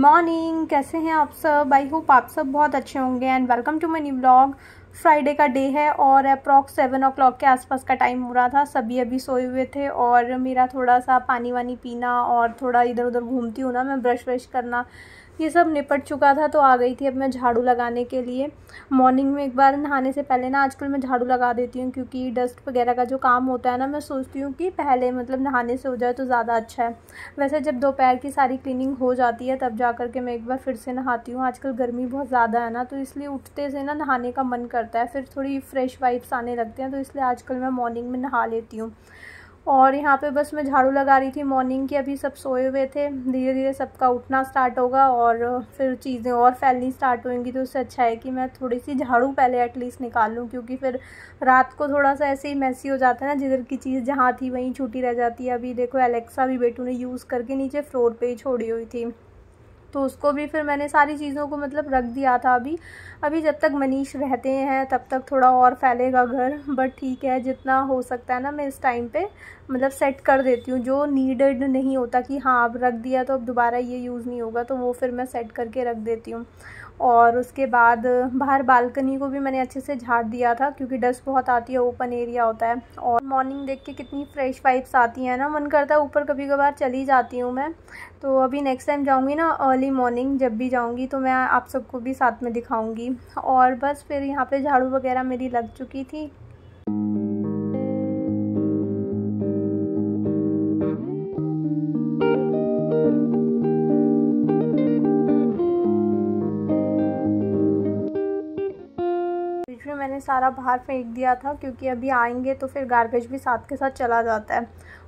Morning कैसे हैं आप सब? आई होप आप सब बहुत अच्छे होंगे and welcome to my new blog Friday का डे है और अप्रॉक्स सेवन ओ क्लॉक के आसपास का टाइम हो रहा था। सभी अभी सोए हुए थे और मेरा थोड़ा सा पानी वानी पीना और थोड़ा इधर उधर घूमती हूँ ना, मैं ब्रश व्रश करना। ये सब निपट चुका था तो आ गई थी अब मैं झाड़ू लगाने के लिए। मॉर्निंग में एक बार नहाने से पहले ना आजकल मैं झाड़ू लगा देती हूँ, क्योंकि डस्ट वगैरह का जो काम होता है ना, मैं सोचती हूँ कि पहले मतलब नहाने से हो जाए तो ज़्यादा अच्छा है। वैसे जब दोपहर की सारी क्लीनिंग हो जाती है, तब जा के मैं एक बार फिर से नहाती हूँ। आजकल गर्मी बहुत ज़्यादा है ना तो इसलिए उठते से ना नहाने का मन करता है, फिर थोड़ी फ्रेश वाइब्स आने लगते हैं तो इसलिए आजकल मैं मॉर्निंग में नहा लेती हूँ। और यहाँ पे बस मैं झाड़ू लगा रही थी मॉर्निंग की, अभी सब सोए हुए थे। धीरे धीरे सबका उठना स्टार्ट होगा और फिर चीज़ें और फैलनी स्टार्ट होंगी तो उससे अच्छा है कि मैं थोड़ी सी झाड़ू पहले एटलीस्ट निकाल लूँ क्योंकि फिर रात को थोड़ा सा ऐसे ही मैसी हो जाता है ना, जिधर की चीज़ जहाँ थी वहीं छूटी रह जाती है। अभी देखो एलेक्सा भी बेटू ने यूज़ करके नीचे फ्लोर पर ही छोड़ी हुई थी। तो उसको भी फिर मैंने सारी चीज़ों को मतलब रख दिया था अभी। अभी जब तक मनीष रहते हैं, तब तक थोड़ा और फैलेगा घर बट ठीक है, जितना हो सकता है ना मैं इस टाइम पे मतलब सेट कर देती हूँ। जो नीडेड नहीं होता कि हाँ अब रख दिया तो अब दोबारा ये यूज़ नहीं होगा तो वो फिर मैं सेट करके रख देती हूँ। और उसके बाद बाहर बालकनी को भी मैंने अच्छे से झाड़ दिया था, क्योंकि डस्ट बहुत आती है, ओपन एरिया होता है। और मॉर्निंग देख के कितनी फ्रेश वाइब्स आती हैं ना, मन करता है ऊपर कभी कभार चली जाती हूँ मैं। तो अभी नेक्स्ट टाइम जाऊँगी ना अर्ली मॉर्निंग जब भी जाऊँगी तो मैं आप सबको भी साथ में दिखाऊँगी। और बस फिर यहाँ पर झाड़ू वगैरह मेरी लग चुकी थी। मैंने सारा बाहर फेंक दिया था क्योंकि अभी आएँगे तो फिर गार्बेज भी साथ के साथ चला जाता है।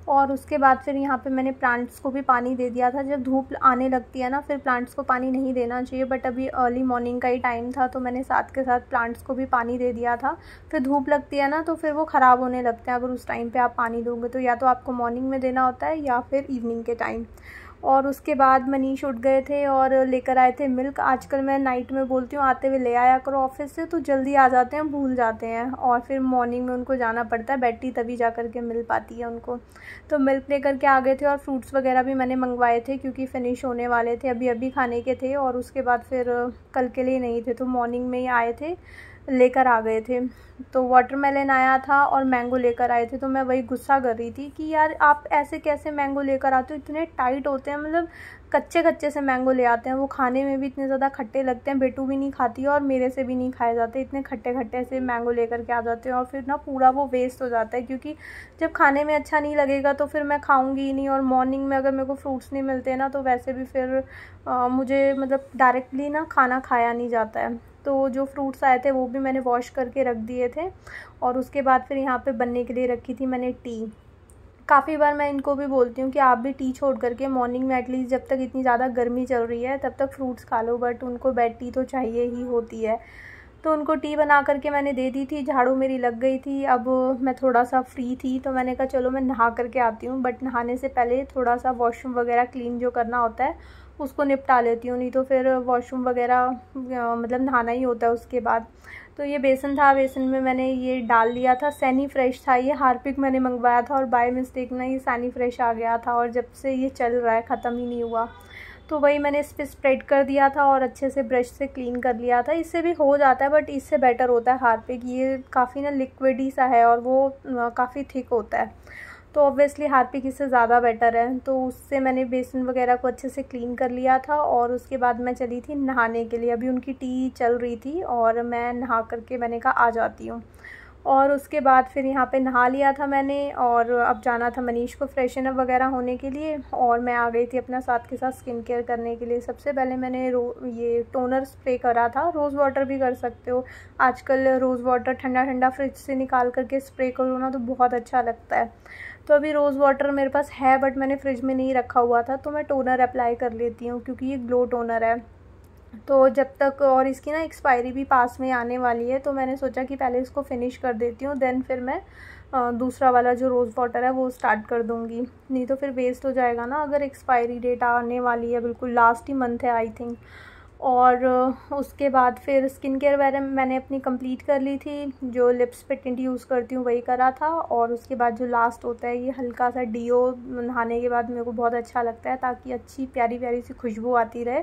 और उसके बाद फिर यहाँ पे मैंने प्लांट्स को भी पानी दे दिया था। जब धूप आने लगती है ना, फिर प्लांट्स को पानी नहीं देना चाहिए बट अभी अर्ली मॉर्निंग का ही टाइम था तो मैंने साथ के साथ प्लांट्स को भी पानी दे दिया था। फिर धूप लगती है ना तो फिर वो ख़राब होने लगते हैं। अगर उस टाइम पर आप पानी दोगे तो या तो आपको मॉर्निंग में देना होता है या फिर इवनिंग के टाइम और उसके बाद मनीष उठ गए थे और लेकर आए थे मिल्क। आजकल मैं नाइट में बोलती हूँ, आते हुए ले आया करो ऑफ़िस से तो जल्दी आ जाते हैं, भूल जाते हैं। और फिर मॉर्निंग में उनको जाना पड़ता है, बैठी तभी जा कर के मिल पाती है उनको। तो मिल्क लेकर के आ गए थे और फ्रूट्स वगैरह भी मैंने मंगवाए थे, क्योंकि फ़िनिश होने वाले थे अभी अभी खाने के थे और उसके बाद फिर कल के लिए नहीं थे तो मॉर्निंग में ही आए थे। लेकर आ गए थे। तो वाटरमेलन आया था और मैंगो लेकर आए थे। तो मैं वही गुस्सा कर रही थी कि यार आप ऐसे कैसे मैंगो लेकर आते हो? इतने टाइट होते हैं मतलब कच्चे कच्चे से मैंगो ले आते हैं। वो खाने में भी इतने ज़्यादा खट्टे लगते हैं बेटू भी नहीं खाती और मेरे से भी नहीं खाए जाते। इतने खट्टे खट्टे से मैंगो लेकर के आ जाते हैं और फिर ना पूरा वो वेस्ट हो जाता है क्योंकि जब खाने में अच्छा नहीं लगेगा तो फिर मैं खाऊँगी ही नहीं और मॉर्निंग में अगर मेरे को फ्रूट्स नहीं मिलते ना तो वैसे भी फिर आ, मुझे मतलब डायरेक्टली ना खाना खाया नहीं जाता है। तो जो फ्रूट्स आए थे, वो भी मैंने वॉश करके रख दिए थे। और उसके बाद फिर यहाँ पे बनने के लिए रखी थी मैंने टी काफ़ी बार मैं इनको भी बोलती हूँ कि आप भी टी छोड़ करके मॉर्निंग में एटलीस्ट जब तक इतनी ज़्यादा गर्मी चल रही है, तब तक फ्रूट्स खा लो। बट उनको बेड टी तो चाहिए ही होती है। तो उनको टी बना करके मैंने दे दी थी। झाड़ू मेरी लग गई थी। अब मैं थोड़ा सा फ्री थी तो मैंने कहा, चलो, मैं नहा करके आती हूँ। बट नहाने से पहले थोड़ा सा वॉशरूम वगैरह क्लीन जो करना होता है उसको निपटा लेती हूँ, नहीं तो फिर वॉशरूम वगैरह मतलब नहाना ही होता है उसके बाद। तो ये बेसन था, बेसन में मैंने ये डाल लिया था, सैनी फ्रेश था ये, हारपिक मैंने मंगवाया था और बाय मिस्टेक ना ये सैनी फ्रेश आ गया था और जब से ये चल रहा है, ख़त्म ही नहीं हुआ। तो वही मैंने इस पर स्प्रेड कर दिया था और अच्छे से ब्रश से क्लीन कर लिया था। इससे भी हो जाता है बट इससे बेटर होता है हारपिक। ये काफ़ी ना लिक्विड ही सा है और वो काफ़ी थिक होता है। तो ऑब्वियसली हार्पिक इससे ज़्यादा बेटर है। तो उससे मैंने बेसन वगैरह को अच्छे से क्लीन कर लिया था और उसके बाद मैं चली थी नहाने के लिए। अभी उनकी टी चल रही थी और मैं नहा करके मैंने कहा, आ जाती हूँ। और उसके बाद फिर यहाँ पे नहा लिया था मैंने और अब जाना था मनीष को फ्रेशन अप वगैरह होने के लिए। और मैं आ गई थी अपना साथ के साथ स्किन केयर करने के लिए। सबसे पहले मैंने रो, ये टोनर स्प्रे करा था। रोज़ वाटर भी कर सकते हो। आजकल रोज़ वाटर ठंडा ठंडा फ्रिज से निकाल करके स्प्रे करो ना तो बहुत अच्छा लगता है। तो अभी रोज़ वाटर मेरे पास है बट मैंने फ्रिज में नहीं रखा हुआ था तो मैं टोनर अप्लाई कर लेती हूँ, क्योंकि ये ग्लो टोनर है। तो जब तक, और इसकी ना एक्सपायरी भी पास में आने वाली है तो मैंने सोचा कि पहले इसको फिनिश कर देती हूँ देन फिर मैं दूसरा वाला जो रोज़ वाटर है, वो स्टार्ट कर दूँगी। नहीं तो फिर वेस्ट हो जाएगा ना, अगर एक्सपायरी डेट आने वाली है, बिल्कुल लास्ट ही मंथ है आई थिंक और उसके बाद फिर स्किन केयर वगैरह मैंने अपनी कंप्लीट कर ली थी, जो लिप्स पे टिंट यूज़ करती हूँ वही करा था, और उसके बाद जो लास्ट होता है, ये हल्का सा डीओ नहाने के बाद मेरे को बहुत अच्छा लगता है, ताकि अच्छी प्यारी प्यारी सी खुशबू आती रहे।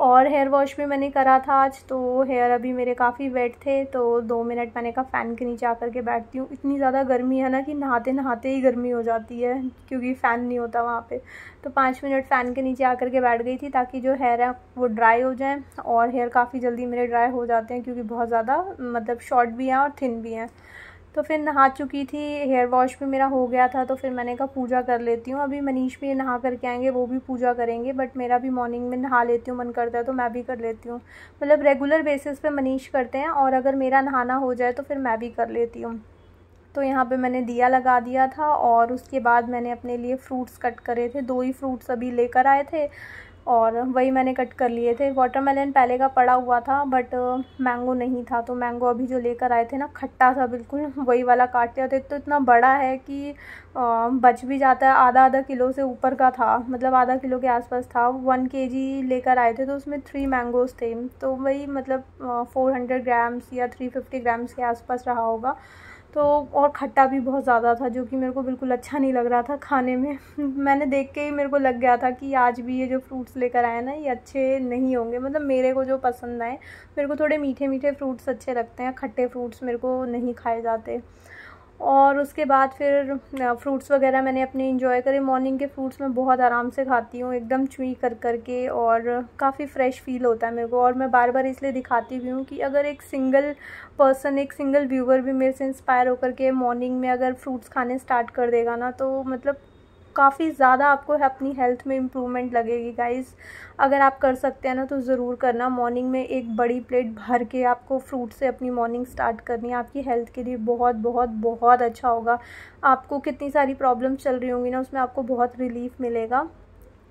और हेयर वॉश भी मैंने करा था आज तो हेयर अभी मेरे काफ़ी वेट थे तो दो मिनट मैंने कहा फ़ैन के नीचे आकर के बैठती हूँ। इतनी ज़्यादा गर्मी है ना कि नहाते नहाते ही गर्मी हो जाती है, क्योंकि फ़ैन नहीं होता वहाँ पे। तो पाँच मिनट फ़ैन के नीचे आकर के बैठ गई थी, ताकि जो हेयर है वो ड्राई हो जाए, और हेयर काफ़ी जल्दी मेरे ड्राई हो जाते हैं, क्योंकि बहुत ज़्यादा मतलब शॉर्ट भी हैं और थिन भी हैं। तो फिर नहा चुकी थी हेयर वॉश भी मेरा हो गया था तो फिर मैंने कहा पूजा कर लेती हूँ। अभी मनीष भी नहा करके आएँगे, वो भी पूजा करेंगे बट मेरा भी मॉर्निंग में नहा लेती हूँ, मन करता है तो मैं भी कर लेती हूँ। मतलब रेगुलर बेसिस पे मनीष करते हैं, और अगर मेरा नहाना हो जाए तो फिर मैं भी कर लेती हूँ। तो यहाँ पे मैंने दिया लगा दिया था, और उसके बाद मैंने अपने लिए फ़्रूट्स कट करे थे। दो ही फ्रूट्स अभी लेकर आए थे और वही मैंने कट कर लिए थे। वाटरमेलन पहले का पड़ा हुआ था बट मैंगो नहीं था। तो मैंगो अभी जो लेकर आए थे ना, खट्टा था बिल्कुल, वही वाला काट लिया। था तो इतना बड़ा है कि बच भी जाता है। आधा आधा किलो से ऊपर का था मतलब आधा किलो के आसपास था। वन के जी लेकर आए थे तो उसमें थ्री मैंगोज़ थे। तो वही मतलब फ़ोर हंड्रेड ग्राम्स या थ्री फिफ्टी ग्राम्स के आसपास रहा होगा। तो और खट्टा भी बहुत ज़्यादा था, जो कि मेरे को बिल्कुल अच्छा नहीं लग रहा था खाने में। मैंने देख के ही मेरे को लग गया था कि आज भी ये जो फ्रूट्स लेकर आए ना, ये अच्छे नहीं होंगे। मतलब मेरे को जो पसंद आए, मेरे को थोड़े मीठे मीठे फ्रूट्स अच्छे लगते हैं, खट्टे फ्रूट्स मेरे को नहीं खाए जाते। और उसके बाद फिर फ्रूट्स वगैरह मैंने अपने इंजॉय करे। मॉर्निंग के फ्रूट्स मैं बहुत आराम से खाती हूँ, एकदम चुई कर कर के और काफ़ी फ़्रेश फील होता है मेरे को। और मैं बार बार इसलिए दिखाती भी हूँ कि अगर एक सिंगल पर्सन एक सिंगल व्यूवर भी मेरे से इंस्पायर होकर के मॉर्निंग में अगर फ्रूट्स खाने स्टार्ट कर देगा ना तो मतलब काफ़ी ज़्यादा आपको अपनी हेल्थ में इम्प्रूवमेंट लगेगी गाइस अगर आप कर सकते हैं ना तो ज़रूर करना। मॉर्निंग में एक बड़ी प्लेट भर के आपको फ्रूट से अपनी मॉर्निंग स्टार्ट करनी है। आपकी हेल्थ के लिए बहुत बहुत बहुत अच्छा होगा। आपको कितनी सारी प्रॉब्लम्स चल रही होंगी ना, उसमें आपको बहुत रिलीफ मिलेगा।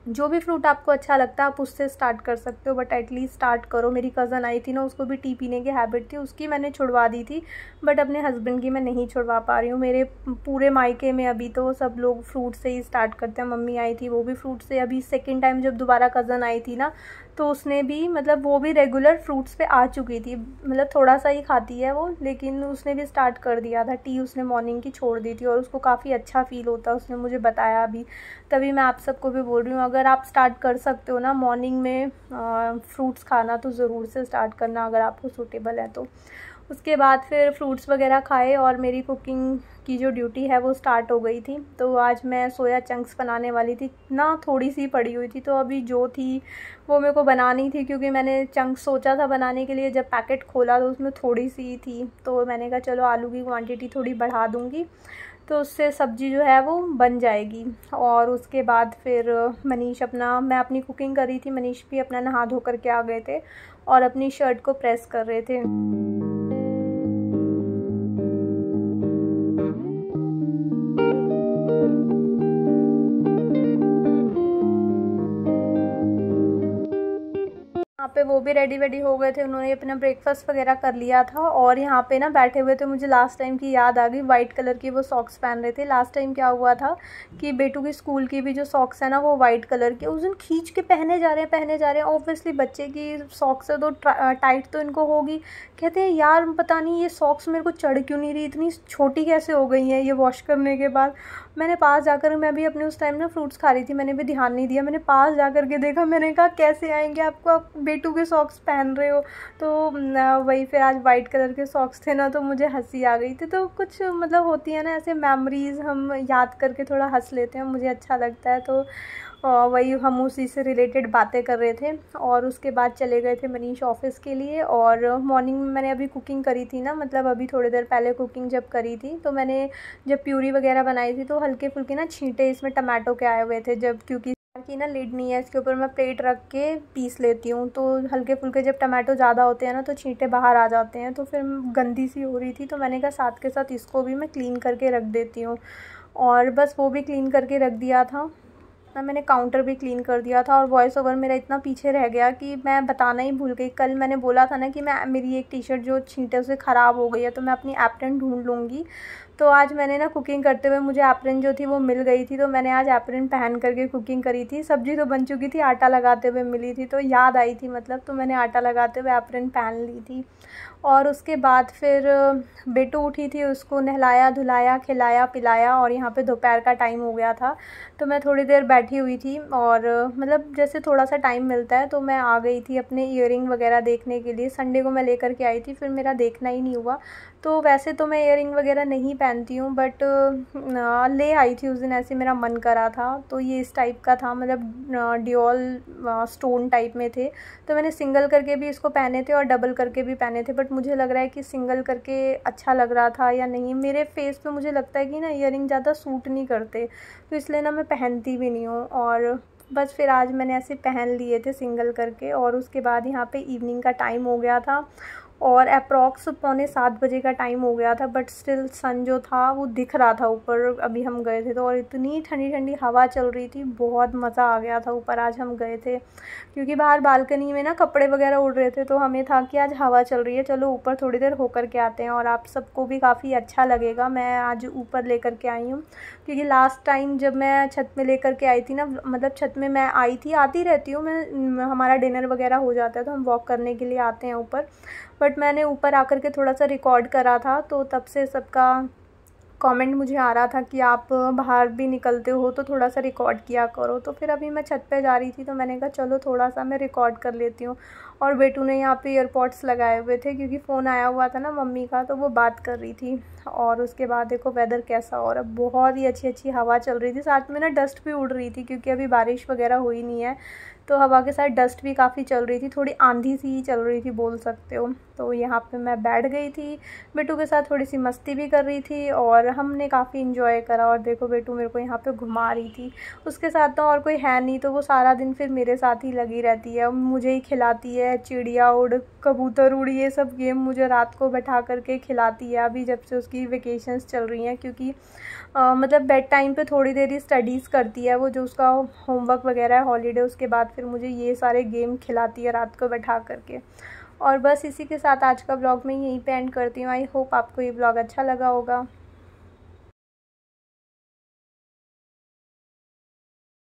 जो भी फ्रूट आपको अच्छा लगता है, आप उससे स्टार्ट कर सकते हो बट एटलीस्ट स्टार्ट करो। मेरी कज़न आई थी ना, उसको भी टी पीने की हैबिट थी, उसकी मैंने छुड़वा दी थी बट अपने हस्बैंड की मैं नहीं छुड़वा पा रही हूँ। मेरे पूरे मायके में अभी तो सब लोग फ्रूट से ही स्टार्ट करते हैं। मम्मी आई थी, वो भी फ्रूट से। अभी सेकेंड टाइम जब दोबारा कज़न आई थी ना तो उसने भी मतलब वो भी रेगुलर फ्रूट्स पे आ चुकी थी। मतलब थोड़ा सा ही खाती है वो, लेकिन उसने भी स्टार्ट कर दिया था। टी उसने मॉर्निंग की छोड़ दी थी और उसको काफ़ी अच्छा फ़ील होता है उसने मुझे बताया अभी तभी मैं आप सबको भी बोल रही हूँ, अगर आप स्टार्ट कर सकते हो ना मॉर्निंग में फ्रूट्स खाना तो ज़रूर से स्टार्ट करना, अगर आपको सूटेबल है तो। उसके बाद फिर फ्रूट्स वगैरह खाए और मेरी कुकिंग की जो ड्यूटी है वो स्टार्ट हो गई थी। तो आज मैं सोया चंक्स बनाने वाली थी। ना थोड़ी सी पड़ी हुई थी तो अभी जो थी वो मेरे को बनानी थी क्योंकि मैंने चंक्स सोचा था बनाने के लिए। जब पैकेट खोला तो उसमें थोड़ी सी थी तो मैंने कहा चलो आलू की क्वांटिटी थोड़ी बढ़ा दूँगी। तो उससे सब्ज़ी जो है वो बन जाएगी। और उसके बाद फिर मनीष अपना, मैं अपनी कुकिंग कर रही थी। मनीष भी अपना नहा धो करके आ गए थे और अपनी शर्ट को प्रेस कर रहे थे। पे वो भी रेडी वेडी हो गए थे, उन्होंने अपना ब्रेकफास्ट वगैरह कर लिया था और यहाँ पे ना बैठे हुए थे, मुझे लास्ट टाइम की याद आ गई वाइट कलर की वो सॉक्स पहन रहे थे। लास्ट टाइम क्या हुआ था कि बेटू की स्कूल की भी जो सॉक्स है ना, वो वाइट कलर के, उस दिन खींच के पहने जा रहे हैं, पहने जा रहे हैं। ऑब्वियसली बच्चे की सॉक्स है तो टाइट तो इनको होगी कहते हैं, यार, पता नहीं, ये सॉक्स मेरे को चढ़ क्यों नहीं रही? इतनी छोटी कैसे हो गई हैं? ये वॉश करने के बाद। मैंने पास जाकर, मैं भी अपने उस टाइम ना फ्रूट्स खा रही थी, मैंने भी ध्यान नहीं दिया। मैंने पास जा कर के देखा, मैंने कहा, कैसे आएँगे आपको आप बेटू के सॉक्स पहन रहे हो? तो वही फिर आज वाइट कलर के सॉक्स थे ना तो मुझे हँसी आ गई थी। तो कुछ मतलब होती है ना, ऐसे मेमोरीज़ हम याद करके थोड़ा हंस लेते हैं, मुझे अच्छा लगता है। तो वही हम उसी से रिलेटेड बातें कर रहे थे और उसके बाद चले गए थे मनीष ऑफ़िस के लिए और मॉर्निंग में मैंने अभी कुकिंग करी थी ना मतलब अभी थोड़ी देर पहले कुकिंग जब करी थी तो मैंने जब प्यूरी वगैरह बनाई थी तो हल्के फुल्के ना छींटे इसमें टमाटो के आए हुए थे, जब क्योंकि की ना लिड नहीं है, इसके ऊपर मैं प्लेट रख के पीस लेती हूँ तो हल्के फुल्के जब टमाटो ज़्यादा होते हैं ना तो छींटे बाहर आ जाते हैं तो फिर गंदी सी हो रही थी तो मैंने कहा साथ के साथ इसको भी मैं क्लीन करके रख देती हूँ और बस वो भी क्लीन करके रख दिया था। ना मैंने काउंटर भी क्लीन कर दिया था और वॉइस ओवर मेरा इतना पीछे रह गया कि मैं बताना ही भूल गई। कल मैंने बोला था ना कि मैं, मेरी एक टी शर्ट जो छींटे से ख़राब हो गई है तो मैं अपनी एप्टन ढूंढ लूँगी। तो आज मैंने ना कुकिंग करते हुए मुझे एप्रिन जो थी वो मिल गई थी तो मैंने आज एप्रिन पहन करके कुकिंग करी थी। सब्ज़ी तो बन चुकी थी, आटा लगाते हुए मिली थी तो याद आई थी मतलब तो मैंने आटा लगाते हुए एप्रिन पहन ली थी। और उसके बाद फिर बेटू उठी थी, उसको नहलाया, धुलाया, खिलाया, पिलाया और यहाँ पे दोपहर का टाइम हो गया था। तो मैं थोड़ी देर बैठी हुई थी और मतलब जैसे थोड़ा सा टाइम मिलता है तो मैं आ गई थी अपने इयर वगैरह देखने के लिए। संडे को मैं लेकर के आई थी, फिर मेरा देखना ही नहीं हुआ। तो वैसे तो मैं इयर वगैरह नहीं पहनती हूँ बट ले आई थी उस दिन ऐसे मेरा मन करा था तो ये इस टाइप का था मतलब डिओल स्टोन टाइप में थे तो मैंने सिंगल करके भी इसको पहने थे और डबल करके भी पहने थे बट मुझे लग रहा है कि सिंगल करके अच्छा लग रहा था या नहीं, मेरे फेस पे मुझे लगता है कि ना इयर ज़्यादा सूट नहीं करते तो इसलिए ना मैं पहनती भी नहीं हूँ, और बस फिर आज मैंने ऐसे पहन लिए थे सिंगल करके, और उसके बाद यहाँ पे इवनिंग का टाइम हो गया था और अप्रॉक्स पौने सात बजे का टाइम हो गया था बट स्टिल सन जो था, वो दिख रहा था ऊपर, अभी हम गए थे तो और इतनी ठंडी ठंडी हवा चल रही थी, बहुत मज़ा आ गया था ऊपर, आज हम गए थे। क्योंकि बाहर बालकनी में ना कपड़े वगैरह उड़ रहे थे तो हमें था कि आज हवा चल रही है, चलो ऊपर थोड़ी देर होकर के आते हैं और आप सबको भी काफ़ी अच्छा लगेगा, मैं आज ऊपर लेकर के आई हूँ। क्योंकि लास्ट टाइम जब मैं छत में लेकर के आई थी ना मतलब छत में मैं आई थी, आती रहती हूँ, मैं, हमारा डिनर वगैरह हो जाता है तो हम वॉक करने के लिए आते हैं ऊपर। बट मैंने ऊपर आकर के थोड़ा सा रिकॉर्ड करा था तो तब से सबका कमेंट मुझे आ रहा था कि आप बाहर भी निकलते हो तो थोड़ा सा रिकॉर्ड किया करो। तो फिर अभी मैं छत पे जा रही थी तो मैंने कहा, चलो, थोड़ा सा मैं रिकॉर्ड कर लेती हूँ। और बेटू ने यहाँ पे ईयरपॉड्स लगाए हुए थे क्योंकि फ़ोन आया हुआ था ना मम्मी का तो वो बात कर रही थी। और उसके बाद देखो वेदर कैसा और अब बहुत ही अच्छी अच्छी हवा चल रही थी। साथ में ना डस्ट भी उड़ रही थी क्योंकि अभी बारिश वगैरह हुई नहीं है। तो हवा के साथ डस्ट भी काफ़ी चल रही थी, थोड़ी आंधी सी ही चल रही थी बोल सकते हो। तो यहाँ पे मैं बैठ गई थी, बेटू के साथ थोड़ी सी मस्ती भी कर रही थी और हमने काफ़ी इन्जॉय करा और देखो बेटू मेरे को यहाँ पे घुमा रही थी। उसके साथ तो और कोई है नहीं तो वो सारा दिन फिर मेरे साथ ही लगी रहती है, मुझे ही खिलाती है चिड़िया उड़ कबूतर उड़ ये सब गेम मुझे रात को बैठा करके खिलाती है अभी जब से उसकी वेकेशंस चल रही हैं क्योंकि आ, मतलब बेड टाइम पे थोड़ी देर ही स्टडीज़ करती है वो जो उसका होमवर्क वगैरह है हॉलीडे उसके बाद फिर मुझे ये सारे गेम खिलाती है रात को बैठा करके। और बस इसी के साथ आज का ब्लॉग मैं यहीं पे एंड करती हूँ। आई होप आपको ये ब्लॉग अच्छा लगा होगा।